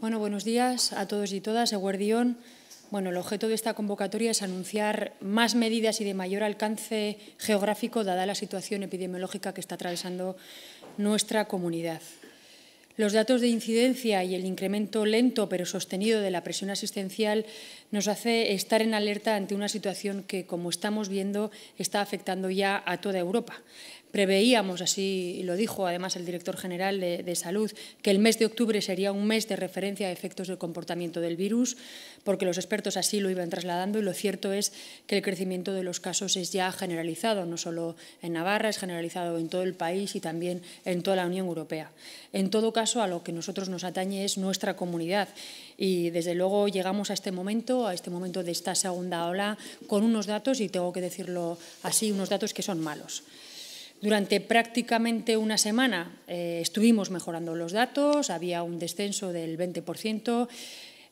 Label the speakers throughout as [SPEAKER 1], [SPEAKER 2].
[SPEAKER 1] Bueno, buenos días a todos y todas. Eguardión. Bueno, el objeto de esta convocatoria es anunciar más medidas y de mayor alcance geográfico, dada la situación epidemiológica que está atravesando nuestra comunidad. Los datos de incidencia y el incremento lento pero sostenido de la presión asistencial nos hace estar en alerta ante una situación que, como estamos viendo, está afectando ya a toda Europa. Preveíamos, así lo dijo además el director general de, de, Salud, que el mes de octubre sería un mes de referencia a efectos del comportamiento del virus, porque los expertos así lo iban trasladando y lo cierto es que el crecimiento de los casos es ya generalizado, no solo en Navarra, es generalizado en todo el país y también en toda la Unión Europea. En todo caso, a lo que nosotros nos atañe es nuestra comunidad y desde luego llegamos a este momento, a este momento de esta segunda ola, con unos datos, y tengo que decirlo así, unos datos que son malos. Durante prácticamente una semana eh, estuvimos mejorando los datos, había un descenso del 20%.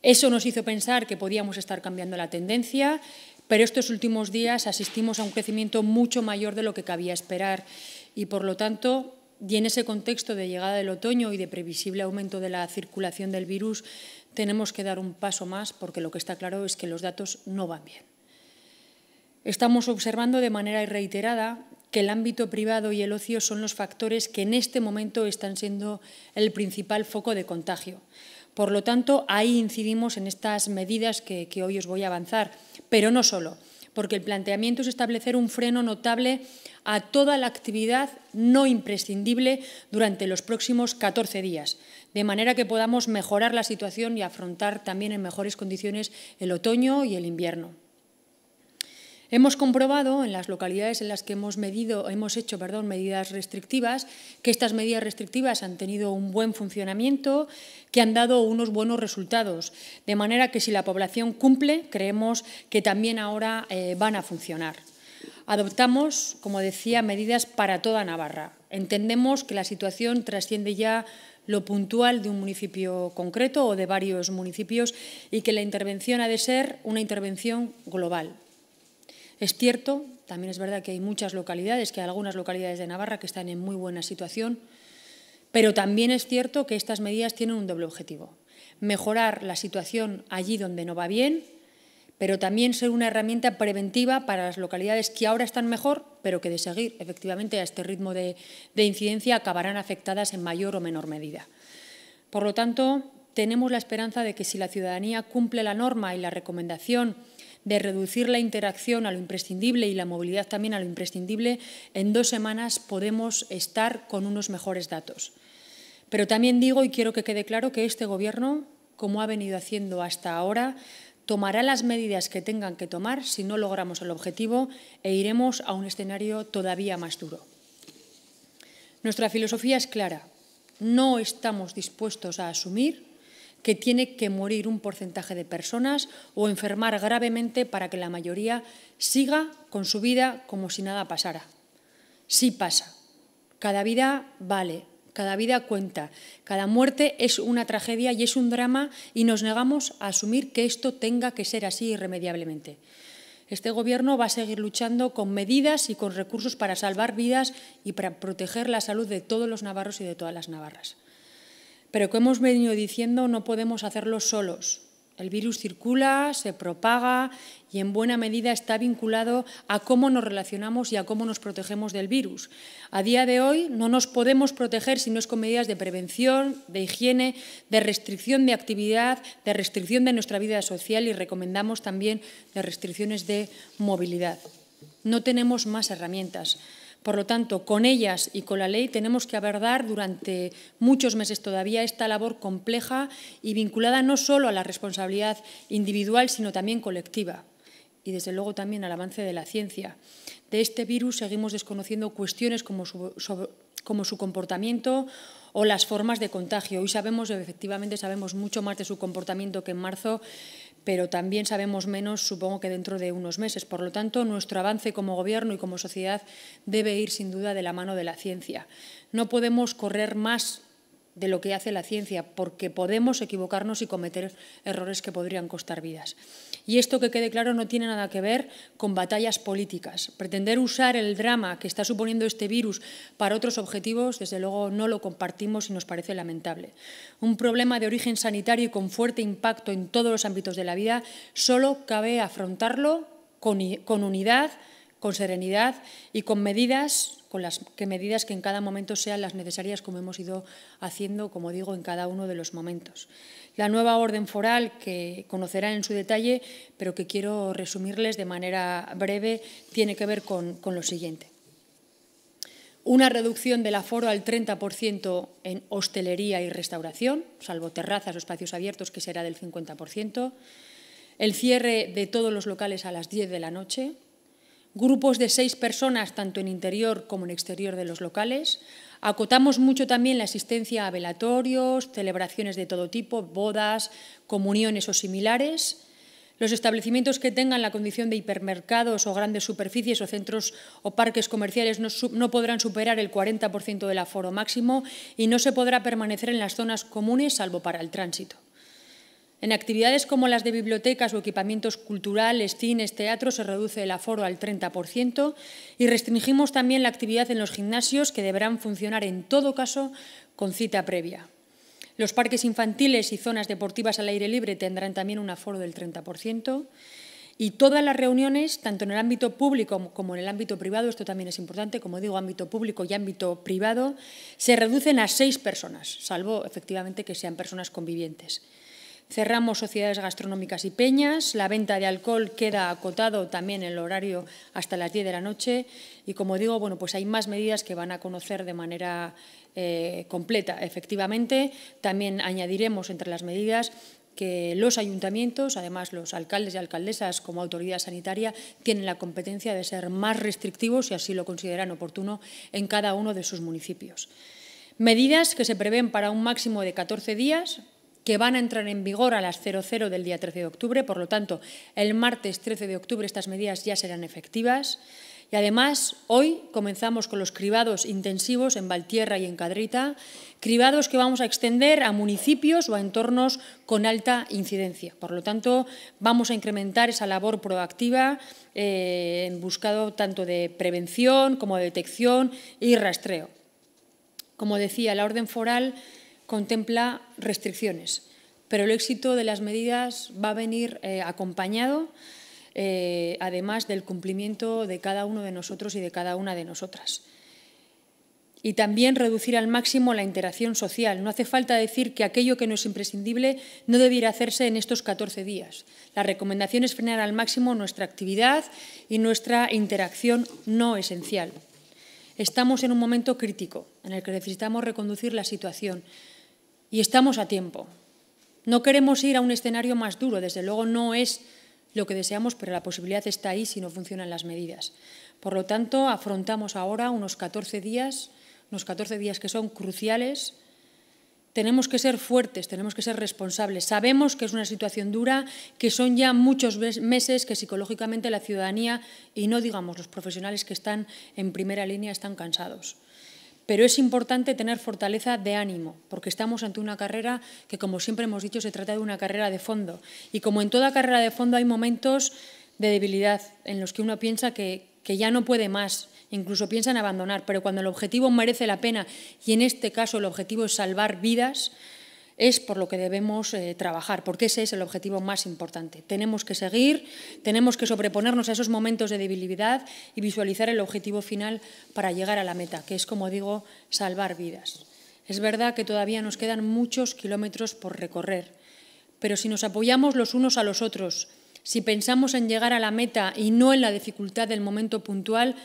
[SPEAKER 1] Eso nos hizo pensar que podíamos estar cambiando la tendencia, pero estos últimos días asistimos a un crecimiento mucho mayor de lo que cabía esperar y, por lo tanto, y en ese contexto de llegada del otoño y de previsible aumento de la circulación del virus, tenemos que dar un paso más porque lo que está claro es que los datos no van bien. Estamos observando de manera reiterada que el ámbito privado y el ocio son los factores que en este momento están siendo el principal foco de contagio. Por lo tanto, ahí incidimos en estas medidas que, que hoy os voy a avanzar, pero no solo, porque el planteamiento es establecer un freno notable a toda la actividad no imprescindible durante los próximos 14 días, de manera que podamos mejorar la situación y afrontar también en mejores condiciones el otoño y el invierno. Hemos comprobado en las localidades en las que hemos, medido, hemos hecho perdón, medidas restrictivas que estas medidas restrictivas han tenido un buen funcionamiento, que han dado unos buenos resultados. De manera que si la población cumple, creemos que también ahora eh, van a funcionar. Adoptamos, como decía, medidas para toda Navarra. Entendemos que la situación trasciende ya lo puntual de un municipio concreto o de varios municipios y que la intervención ha de ser una intervención global. Es cierto, también es verdad que hay muchas localidades, que hay algunas localidades de Navarra que están en muy buena situación, pero también es cierto que estas medidas tienen un doble objetivo. Mejorar la situación allí donde no va bien, pero también ser una herramienta preventiva para las localidades que ahora están mejor, pero que de seguir efectivamente a este ritmo de, de incidencia acabarán afectadas en mayor o menor medida. Por lo tanto, tenemos la esperanza de que si la ciudadanía cumple la norma y la recomendación de reducir la interacción a lo imprescindible y la movilidad también a lo imprescindible, en dos semanas podemos estar con unos mejores datos. Pero también digo, y quiero que quede claro, que este Gobierno, como ha venido haciendo hasta ahora, tomará las medidas que tengan que tomar si no logramos el objetivo e iremos a un escenario todavía más duro. Nuestra filosofía es clara. No estamos dispuestos a asumir que tiene que morir un porcentaje de personas o enfermar gravemente para que la mayoría siga con su vida como si nada pasara. Sí pasa. Cada vida vale, cada vida cuenta, cada muerte es una tragedia y es un drama y nos negamos a asumir que esto tenga que ser así irremediablemente. Este Gobierno va a seguir luchando con medidas y con recursos para salvar vidas y para proteger la salud de todos los navarros y de todas las navarras. Pero como hemos venido diciendo, no podemos hacerlo solos. El virus circula, se propaga y en buena medida está vinculado a cómo nos relacionamos y a cómo nos protegemos del virus. A día de hoy no nos podemos proteger si no es con medidas de prevención, de higiene, de restricción de actividad, de restricción de nuestra vida social y recomendamos también de restricciones de movilidad. No tenemos más herramientas. Por lo tanto, con ellas y con la ley tenemos que abordar durante muchos meses todavía esta labor compleja y vinculada no solo a la responsabilidad individual, sino también colectiva y, desde luego, también al avance de la ciencia. De este virus seguimos desconociendo cuestiones como su, comportamiento o las formas de contagio. Hoy sabemos, efectivamente, sabemos mucho más de su comportamiento que en marzo, pero también sabemos menos, supongo que dentro de unos meses. Por lo tanto, nuestro avance como Gobierno y como sociedad debe ir sin duda de la mano de la ciencia. No podemos correr más de lo que hace la ciencia, porque podemos equivocarnos y cometer errores que podrían costar vidas. Y esto que quede claro no tiene nada que ver con batallas políticas. Pretender usar el drama que está suponiendo este virus para otros objetivos, desde luego no lo compartimos y nos parece lamentable. Un problema de origen sanitario y con fuerte impacto en todos los ámbitos de la vida, solo cabe afrontarlo con, con unidad, con serenidad y con medidas, con las que medidas que en cada momento sean las necesarias, como hemos ido haciendo, como digo, en cada uno de los momentos. La nueva orden foral, que conocerán en su detalle, pero que quiero resumirles de manera breve, tiene que ver con, con lo siguiente. Una reducción del aforo al 30% en hostelería y restauración, salvo terrazas o espacios abiertos, que será del 50%. El cierre de todos los locales a las 10 de la noche, grupos de seis personas, tanto en interior como en exterior de los locales. Acotamos mucho también la asistencia a velatorios, celebraciones de todo tipo, bodas, comuniones o similares. Los establecimientos que tengan la condición de hipermercados o grandes superficies o centros o parques comerciales no, podrán superar el 40% del aforo máximo y no se podrá permanecer en las zonas comunes salvo para el tránsito. En actividades como las de bibliotecas o equipamientos culturales, cines, teatros, se reduce el aforo al 30% y restringimos también la actividad en los gimnasios, que deberán funcionar en todo caso con cita previa. Los parques infantiles y zonas deportivas al aire libre tendrán también un aforo del 30%. Y todas las reuniones, tanto en el ámbito público como en el ámbito privado, esto también es importante, como digo, ámbito público y ámbito privado, se reducen a seis personas, salvo efectivamente que sean personas convivientes. Cerramos sociedades gastronómicas y peñas. La venta de alcohol queda acotado también el horario hasta las 10 de la noche. Y como digo, bueno, pues hay más medidas que van a conocer de manera eh, completa. Efectivamente, también añadiremos entre las medidas que los ayuntamientos, además los alcaldes y alcaldesas como autoridad sanitaria, tienen la competencia de ser más restrictivos, si así lo consideran oportuno, en cada uno de sus municipios. Medidas que se prevén para un máximo de 14 días, que van a entrar en vigor a las 00 del día 13 de octubre. Por lo tanto, el martes 13 de octubre estas medidas ya serán efectivas. Y además, hoy comenzamos con los cribados intensivos en Valtierra y en Cadrita, cribados que vamos a extender a municipios o a entornos con alta incidencia. Por lo tanto, vamos a incrementar esa labor proactiva eh, en buscado tanto de prevención como de detección y rastreo. Como decía, la orden foral contempla restricciones, pero el éxito de las medidas va a venir eh, acompañado, eh, además del cumplimiento de cada uno de nosotros y de cada una de nosotras. Y también reducir al máximo la interacción social. No hace falta decir que aquello que no es imprescindible no debiera hacerse en estos 14 días. La recomendación es frenar al máximo nuestra actividad y nuestra interacción no esencial. Estamos en un momento crítico en el que necesitamos reconducir la situación, y estamos a tiempo. No queremos ir a un escenario más duro, desde luego no es lo que deseamos, pero la posibilidad está ahí si no funcionan las medidas. Por lo tanto, afrontamos ahora unos 14 días, unos 14 días que son cruciales. Tenemos que ser fuertes, tenemos que ser responsables. Sabemos que es una situación dura, que son ya muchos meses que psicológicamente la ciudadanía, y no digamos los profesionales que están en primera línea, están cansados. Pero es importante tener fortaleza de ánimo, porque estamos ante una carrera que, como siempre hemos dicho, se trata de una carrera de fondo. Y como en toda carrera de fondo hay momentos de debilidad en los que uno piensa que, que ya no puede más, incluso piensa en abandonar, pero cuando el objetivo merece la pena, y en este caso el objetivo es salvar vidas, es por lo que debemos eh, trabajar, porque ese es el objetivo más importante. Tenemos que seguir, tenemos que sobreponernos a esos momentos de debilidad y visualizar el objetivo final para llegar a la meta, que es, como digo, salvar vidas. Es verdad que todavía nos quedan muchos kilómetros por recorrer, pero si nos apoyamos los unos a los otros, si pensamos en llegar a la meta y no en la dificultad del momento puntual,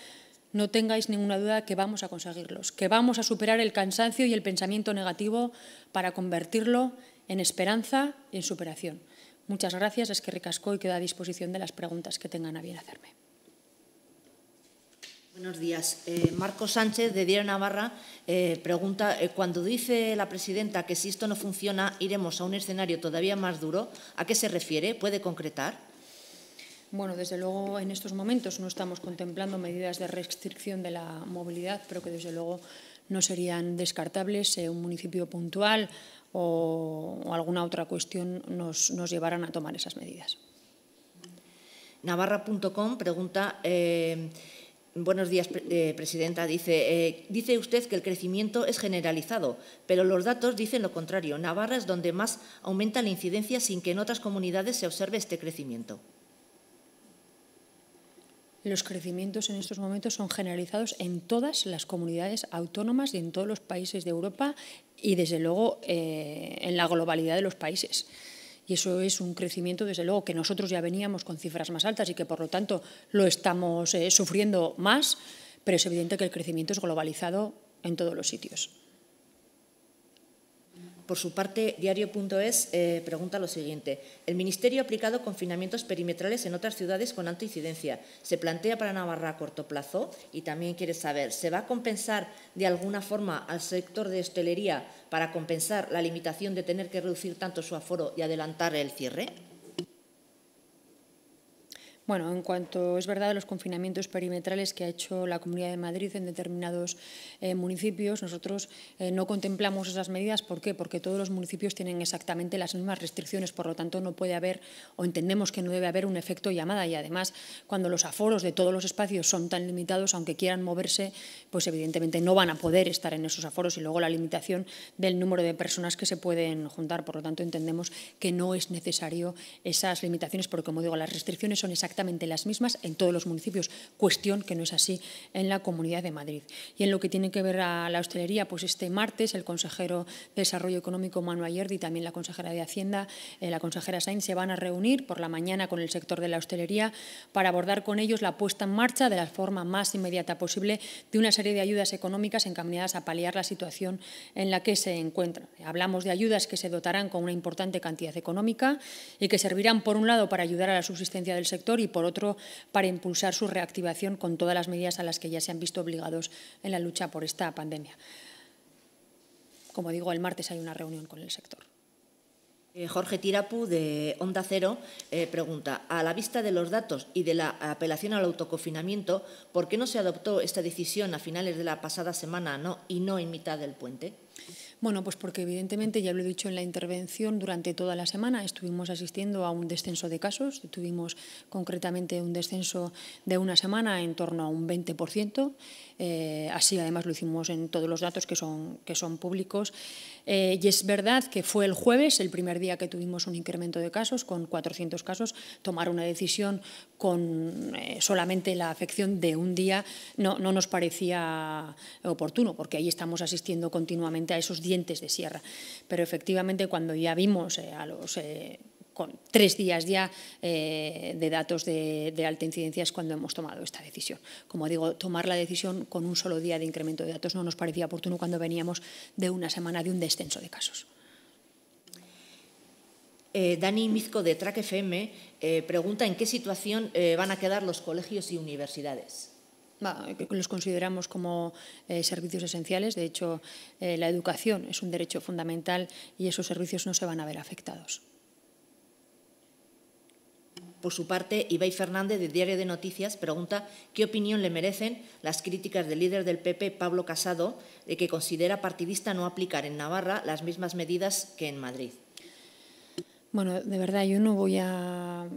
[SPEAKER 1] no tengáis ninguna duda que vamos a conseguirlos, que vamos a superar el cansancio y el pensamiento negativo para convertirlo en esperanza y en superación. Muchas gracias, es que ricasco y quedo a disposición de las preguntas que tengan a bien hacerme.
[SPEAKER 2] Buenos días. Eh, Marcos Sánchez, de Diario Navarra, eh, pregunta, eh, cuando dice la presidenta que si esto no funciona iremos a un escenario todavía más duro, ¿a qué se refiere? ¿Puede concretar?
[SPEAKER 1] Bueno, desde luego en estos momentos no estamos contemplando medidas de restricción de la movilidad, pero que desde luego no serían descartables si un municipio puntual o, alguna otra cuestión nos, nos llevaran a tomar esas medidas.
[SPEAKER 2] Navarra.com pregunta... Eh, Buenos días, eh, Presidenta. Dice, eh, dice usted que el crecimiento es generalizado, pero los datos dicen lo contrario. Navarra es donde más aumenta la incidencia sin que en otras comunidades se observe este crecimiento.
[SPEAKER 1] Los crecimientos en estos momentos son generalizados en todas las comunidades autónomas y en todos los países de Europa y, desde luego, eh, en la globalidad de los países y eso es un crecimiento, desde luego, que nosotros ya veníamos con cifras más altas y que, por lo tanto, lo estamos eh, sufriendo más, pero es evidente que el crecimiento es globalizado en todos los sitios.
[SPEAKER 2] Por su parte, Diario.es eh, pregunta lo siguiente. El Ministerio ha aplicado confinamientos perimetrales en otras ciudades con alta incidencia. ¿Se plantea para Navarra a corto plazo? Y también quiere saber, ¿se va a compensar de alguna forma al sector de hostelería para compensar la limitación de tener que reducir tanto su aforo y adelantar el cierre?
[SPEAKER 1] Bueno, en cuanto es verdad los confinamientos perimetrales que ha hecho la Comunidad de Madrid en determinados eh, municipios, nosotros eh, no contemplamos esas medidas. ¿Por qué? Porque todos los municipios tienen exactamente las mismas restricciones, por lo tanto no puede haber o entendemos que no debe haber un efecto llamada y además cuando los aforos de todos los espacios son tan limitados, aunque quieran moverse, pues evidentemente no van a poder estar en esos aforos y luego la limitación del número de personas que se pueden juntar. Por lo tanto entendemos que no es necesario esas limitaciones porque, como digo, las restricciones son exactamente exactamente las mismas en todos los municipios, cuestión que no es así en la Comunidad de Madrid. Y en lo que tiene que ver a la hostelería, pues este martes el consejero de Desarrollo Económico Manuel Ayerdi y también la consejera de Hacienda, eh, la consejera Sainz, se van a reunir por la mañana con el sector de la hostelería para abordar con ellos la puesta en marcha de la forma más inmediata posible de una serie de ayudas económicas encaminadas a paliar la situación en la que se encuentran. Hablamos de ayudas que se dotarán con una importante cantidad económica y que servirán, por un lado, para ayudar a la subsistencia del sector y, por otro, para impulsar su reactivación con todas las medidas a las que ya se han visto obligados en la lucha por esta pandemia. Como digo, el martes hay una reunión con el sector.
[SPEAKER 2] Eh, Jorge Tirapu, de Onda Cero, eh, pregunta, a la vista de los datos y de la apelación al autoconfinamiento, ¿por qué no se adoptó esta decisión a finales de la pasada semana no, y no en mitad del puente?
[SPEAKER 1] Bueno, pues porque evidentemente, ya lo he dicho en la intervención, durante toda la semana estuvimos asistiendo a un descenso de casos. Tuvimos concretamente un descenso de una semana en torno a un 20%. Eh, así, además, lo hicimos en todos los datos que son, que son públicos. Eh, y es verdad que fue el jueves, el primer día que tuvimos un incremento de casos, con 400 casos. Tomar una decisión con eh, solamente la afección de un día no, no nos parecía oportuno, porque ahí estamos asistiendo continuamente a esos dientes de sierra. Pero efectivamente, cuando ya vimos eh, a los con tres días ya eh, de datos de, alta incidencia es cuando hemos tomado esta decisión. Como digo, tomar la decisión con un solo día de incremento de datos no nos parecía oportuno cuando veníamos de una semana de un descenso de casos.
[SPEAKER 2] Dani Mizco de Track FM pregunta en qué situación van a quedar los colegios y universidades
[SPEAKER 1] los consideramos como eh, servicios esenciales. De hecho, eh, la educación es un derecho fundamental y esos servicios no se van a ver afectados.
[SPEAKER 2] Por su parte, Ibai Fernández, de Diario de Noticias, pregunta qué opinión le merecen las críticas del líder del PP, Pablo Casado, de que considera partidista no aplicar en Navarra las mismas medidas que en Madrid.
[SPEAKER 1] Bueno, de verdad, yo no voy a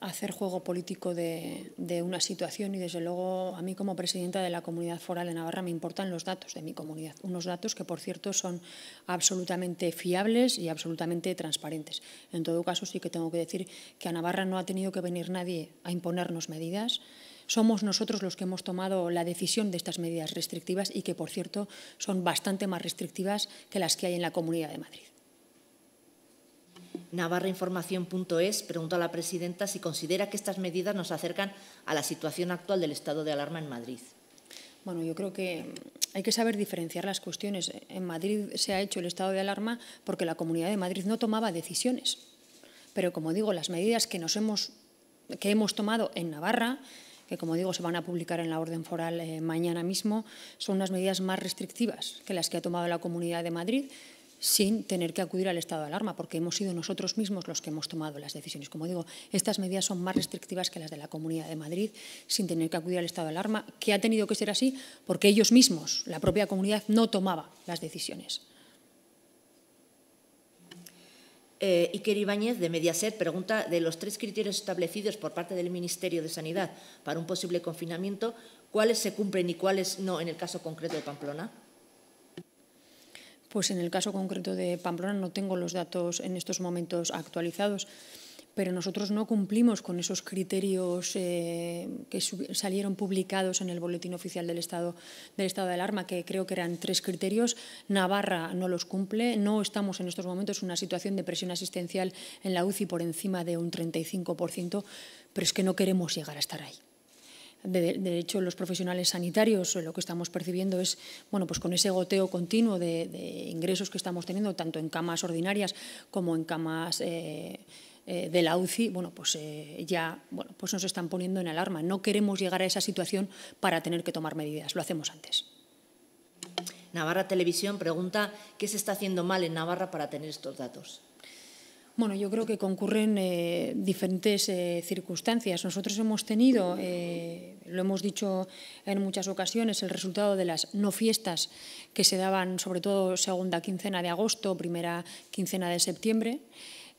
[SPEAKER 1] hacer juego político de, una situación y desde luego a mí como presidenta de la comunidad foral de Navarra me importan los datos de mi comunidad, unos datos que por cierto son absolutamente fiables y absolutamente transparentes. En todo caso sí que tengo que decir que a Navarra no ha tenido que venir nadie a imponernos medidas, somos nosotros los que hemos tomado la decisión de estas medidas restrictivas y que por cierto son bastante más restrictivas que las que hay en la Comunidad de Madrid.
[SPEAKER 2] Navarrainformación.es pregunta a la presidenta si considera que estas medidas nos acercan a la situación actual del estado de alarma en Madrid.
[SPEAKER 1] Bueno, yo creo que hay que saber diferenciar las cuestiones. En Madrid se ha hecho el estado de alarma porque la Comunidad de Madrid no tomaba decisiones. Pero, como digo, las medidas que, nos hemos, que hemos tomado en Navarra, que, como digo, se van a publicar en la orden foral eh, mañana mismo, son unas medidas más restrictivas que las que ha tomado la Comunidad de Madrid sin tener que acudir al estado de alarma, porque hemos sido nosotros mismos los que hemos tomado las decisiones. Como digo, estas medidas son más restrictivas que las de la Comunidad de Madrid, sin tener que acudir al estado de alarma, que ha tenido que ser así porque ellos mismos, la propia comunidad, no tomaba las decisiones.
[SPEAKER 2] Eh, Iker Ibáñez, de Mediaset, pregunta de los tres criterios establecidos por parte del Ministerio de Sanidad para un posible confinamiento, ¿cuáles se cumplen y cuáles no en el caso concreto de Pamplona?
[SPEAKER 1] Pues en el caso concreto de Pamplona no tengo los datos en estos momentos actualizados pero nosotros no cumplimos con esos criterios eh, que salieron publicados en el Boletín Oficial del Estado, del Estado de Alarma, que creo que eran tres criterios. Navarra no los cumple. No estamos en estos momentos en una situación de presión asistencial en la UCI por encima de un 35%, pero es que no queremos llegar a estar ahí. De, hecho, los profesionales sanitarios lo que estamos percibiendo es, bueno, pues con ese goteo continuo de, ingresos que estamos teniendo, tanto en camas ordinarias como en camas eh, eh, de la UCI, bueno, pues eh, ya bueno, pues nos están poniendo en alarma. No queremos llegar a esa situación para tener que tomar medidas, lo hacemos antes.
[SPEAKER 2] Navarra Televisión pregunta qué se está haciendo mal en Navarra para tener estos datos.
[SPEAKER 1] Bueno, yo creo que concurren eh, diferentes circunstancias. Nosotros hemos tenido, lo hemos dicho en muchas ocasiones, el resultado de las no fiestas que se daban sobre todo segunda quincena de agosto, primera quincena de septiembre.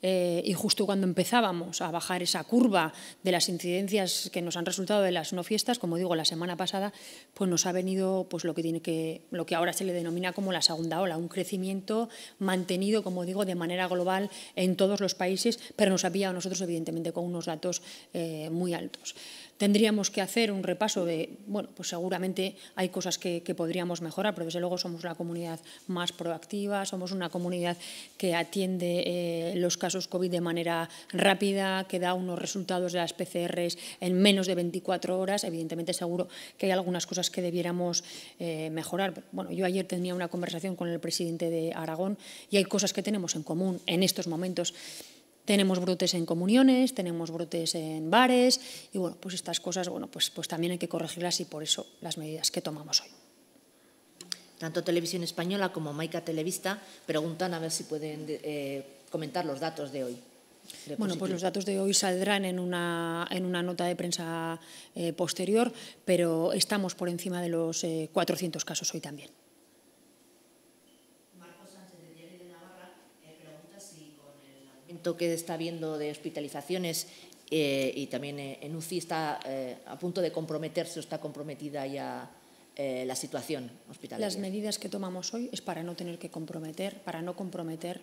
[SPEAKER 1] Eh, y justo cuando empezábamos a bajar esa curva de las incidencias que nos han resultado de las no fiestas, como digo, la semana pasada, pues nos ha venido pues lo que tiene que lo que ahora se le denomina como la segunda ola, un crecimiento mantenido, como digo, de manera global en todos los países, pero nos ha pillado a nosotros evidentemente con unos datos eh, muy altos. Tendríamos que hacer un repaso de, bueno, pues seguramente hay cosas que, podríamos mejorar, pero desde luego somos una comunidad más proactiva, somos una comunidad que atiende eh, los casos COVID de manera rápida, que da unos resultados de las PCRs en menos de 24 horas. Evidentemente seguro que hay algunas cosas que debiéramos eh, mejorar. Bueno, yo ayer tenía una conversación con el presidente de Aragón y hay cosas que tenemos en común en estos momentos tenemos brotes en comuniones, tenemos brotes en bares y bueno, pues estas cosas bueno, pues, pues también hay que corregirlas y por eso las medidas que tomamos hoy.
[SPEAKER 2] Tanto Televisión Española como Maica Televista preguntan a ver si pueden eh, comentar los datos de hoy.
[SPEAKER 1] bueno, pues los datos de hoy saldrán en una, en una nota de prensa eh, posterior, pero estamos por encima de los 400 eh, casos hoy también.
[SPEAKER 2] Que está habiendo de hospitalizaciones eh, y también eh, en UCI está eh, a punto de comprometerse o está comprometida ya la situación hospitalaria.
[SPEAKER 1] Las medidas que tomamos hoy es para no tener que comprometer, para no comprometer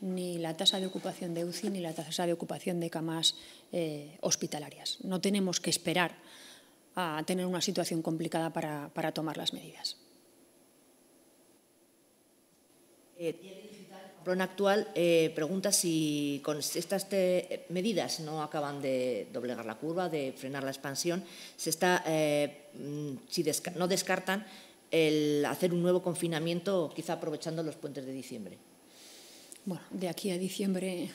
[SPEAKER 1] ni la tasa de ocupación de UCI ni la tasa de ocupación de camas hospitalarias. No tenemos que esperar a tener una situación complicada para tomar las medidas.
[SPEAKER 2] Plan actual eh, pregunta si con estas medidas no acaban de doblegar la curva, de frenar la expansión, se está, eh, mm, si no descartan el hacer un nuevo confinamiento, quizá aprovechando los puentes de diciembre.
[SPEAKER 1] Bueno, de aquí a diciembre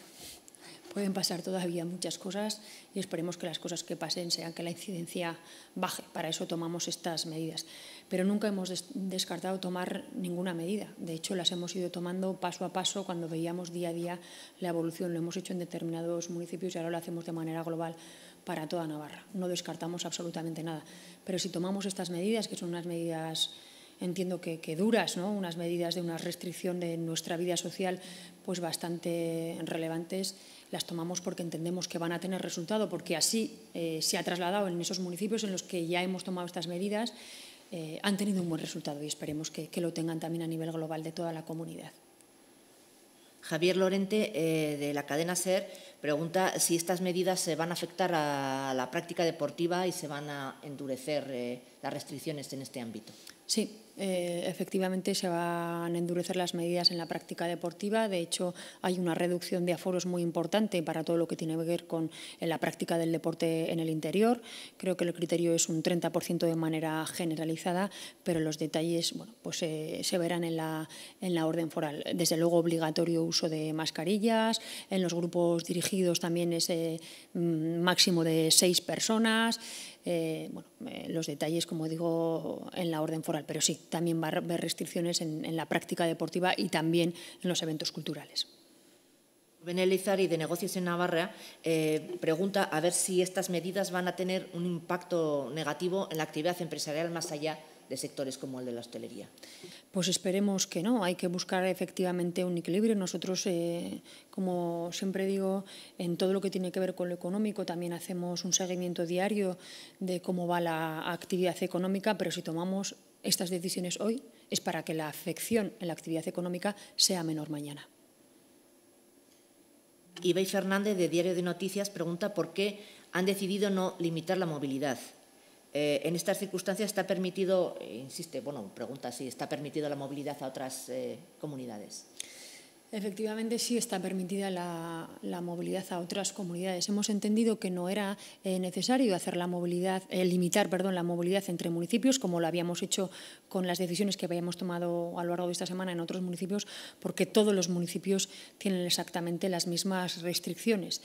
[SPEAKER 1] Pueden pasar todavía muchas cosas y esperemos que las cosas que pasen sean que la incidencia baje. Para eso tomamos estas medidas. Pero nunca hemos descartado tomar ninguna medida. De hecho, las hemos ido tomando paso a paso cuando veíamos día a día la evolución. Lo hemos hecho en determinados municipios y ahora lo hacemos de manera global para toda Navarra. No descartamos absolutamente nada. Pero si tomamos estas medidas, que son unas medidas entiendo que, duras, ¿no? unas medidas de una restricción de nuestra vida social pues bastante relevantes, las tomamos porque entendemos que van a tener resultado, porque así eh, se ha trasladado en esos municipios en los que ya hemos tomado estas medidas, eh, han tenido un buen resultado y esperemos que, lo tengan también a nivel global de toda la comunidad.
[SPEAKER 2] Javier Lorente, eh, de la cadena SER, pregunta si estas medidas se van a afectar a la práctica deportiva y se van a endurecer las restricciones en este ámbito.
[SPEAKER 1] Sí, eh, efectivamente se van a endurecer las medidas en la práctica deportiva. De hecho, hay una reducción de aforos muy importante para todo lo que tiene que ver con la práctica del deporte en el interior. Creo que el criterio es un 30% de manera generalizada, pero los detalles bueno, pues, eh, se verán en la, en la orden foral. Desde luego, obligatorio uso de mascarillas. En los grupos dirigidos también es eh, mm, máximo de seis personas. Eh, bueno, los detalles, como digo, en la orden foral, pero sí, también va a haber restricciones en, la práctica deportiva y también en los eventos culturales.
[SPEAKER 2] Benelizari, de Negocios en Navarra, eh, pregunta a ver si estas medidas van a tener un impacto negativo en la actividad empresarial más allá de sectores como el de la hostelería?
[SPEAKER 1] Pues esperemos que no. Hay que buscar efectivamente un equilibrio. Nosotros, eh, como siempre digo, en todo lo que tiene que ver con lo económico, también hacemos un seguimiento diario de cómo va la actividad económica, pero si tomamos estas decisiones hoy es para que la afección en la actividad económica sea menor mañana.
[SPEAKER 2] Ibai Fernández, de Diario de Noticias, pregunta por qué han decidido no limitar la movilidad. Eh, en estas circunstancias está permitido, eh, insiste, bueno, pregunta si está permitido la movilidad a otras eh, comunidades.
[SPEAKER 1] Efectivamente, sí está permitida la, movilidad a otras comunidades. Hemos entendido que no era eh, necesario hacer la movilidad, eh, limitar perdón, la movilidad entre municipios, como lo habíamos hecho con las decisiones que habíamos tomado a lo largo de esta semana en otros municipios, porque todos los municipios tienen exactamente las mismas restricciones.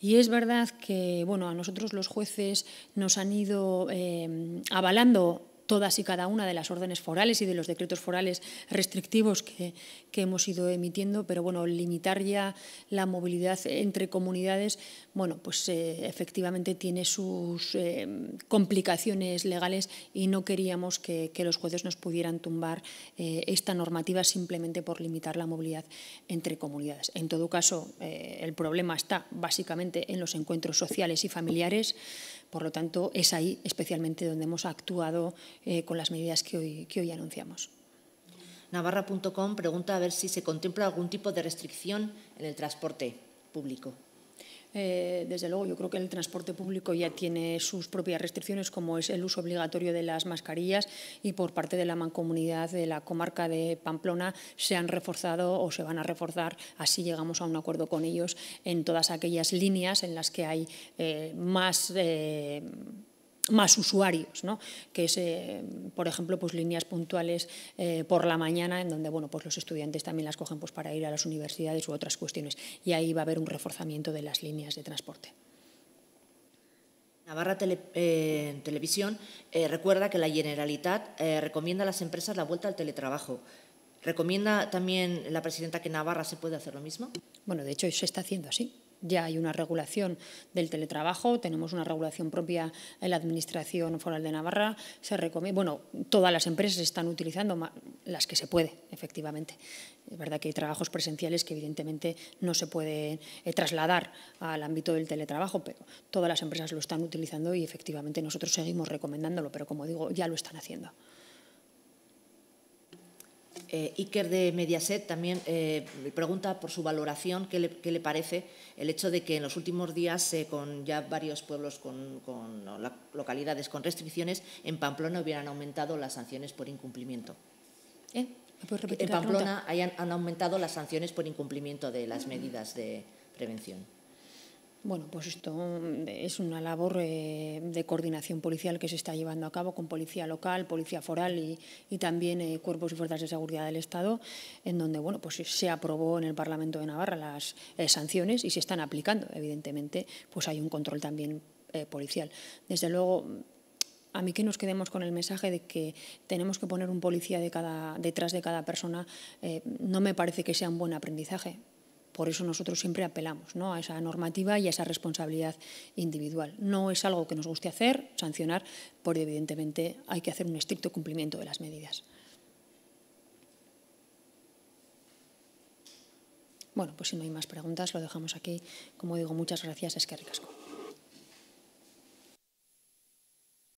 [SPEAKER 1] Y es verdad que bueno, a nosotros los jueces nos han ido eh, avalando todas y cada una de las órdenes forales y de los decretos forales restrictivos que, hemos ido emitiendo, pero bueno, limitar ya la movilidad entre comunidades, bueno, pues eh, efectivamente tiene sus eh, complicaciones legales y no queríamos que, los jueces nos pudieran tumbar eh, esta normativa simplemente por limitar la movilidad entre comunidades. En todo caso, el problema está básicamente en los encuentros sociales y familiares. Por lo tanto, es ahí especialmente donde hemos actuado eh, con las medidas que hoy, que hoy anunciamos.
[SPEAKER 2] Navarra.com pregunta a ver si se contempla algún tipo de restricción en el transporte público.
[SPEAKER 1] Eh, desde luego, yo creo que el transporte público ya tiene sus propias restricciones, como es el uso obligatorio de las mascarillas, y por parte de la mancomunidad de la comarca de Pamplona se han reforzado o se van a reforzar. Así llegamos a un acuerdo con ellos en todas aquellas líneas en las que hay eh, más. Eh, más usuarios, ¿no? que es, eh, por ejemplo, pues líneas puntuales eh, por la mañana, en donde bueno, pues los estudiantes también las cogen pues, para ir a las universidades u otras cuestiones. Y ahí va a haber un reforzamiento de las líneas de transporte.
[SPEAKER 2] Navarra eh, Televisión recuerda que la Generalitat recomienda a las empresas la vuelta al teletrabajo. ¿Recomienda también la presidenta que Navarra se puede hacer lo mismo?
[SPEAKER 1] Bueno, de hecho, se está haciendo así ya hay una regulación del teletrabajo, tenemos una regulación propia en la Administración Foral de Navarra, se recomienda, bueno, todas las empresas están utilizando las que se puede, efectivamente. Es verdad que hay trabajos presenciales que evidentemente no se pueden eh, trasladar al ámbito del teletrabajo, pero todas las empresas lo están utilizando y efectivamente nosotros seguimos recomendándolo, pero como digo, ya lo están haciendo.
[SPEAKER 2] Eh, Iker de Mediaset también eh, pregunta por su valoración, qué le, parece el hecho de que en los últimos días, eh, con ya varios pueblos, con, localidades con restricciones, en Pamplona hubieran aumentado las sanciones por incumplimiento.
[SPEAKER 1] ¿Eh?
[SPEAKER 2] En Pamplona hayan, han aumentado las sanciones por incumplimiento de las medidas de prevención.
[SPEAKER 1] Bueno, pues esto mm, es una labor eh, de coordinación policial que se está llevando a cabo con policía local, policía foral y, también eh, cuerpos y fuerzas de seguridad del Estado, en donde bueno, pues se aprobó en el Parlamento de Navarra las eh, sanciones y se están aplicando. Evidentemente, pues hay un control también policial. Desde luego, a mí que nos quedemos con el mensaje de que tenemos que poner un policía de cada, detrás de cada persona, no me parece que sea un buen aprendizaje. Por eso nosotros siempre apelamos ¿no? a esa normativa y a esa responsabilidad individual. No es algo que nos guste hacer, sancionar, porque evidentemente hay que hacer un estricto cumplimiento de las medidas. Bueno, pues si no hay más preguntas, lo dejamos aquí. Como digo, muchas gracias. Es que ricasco.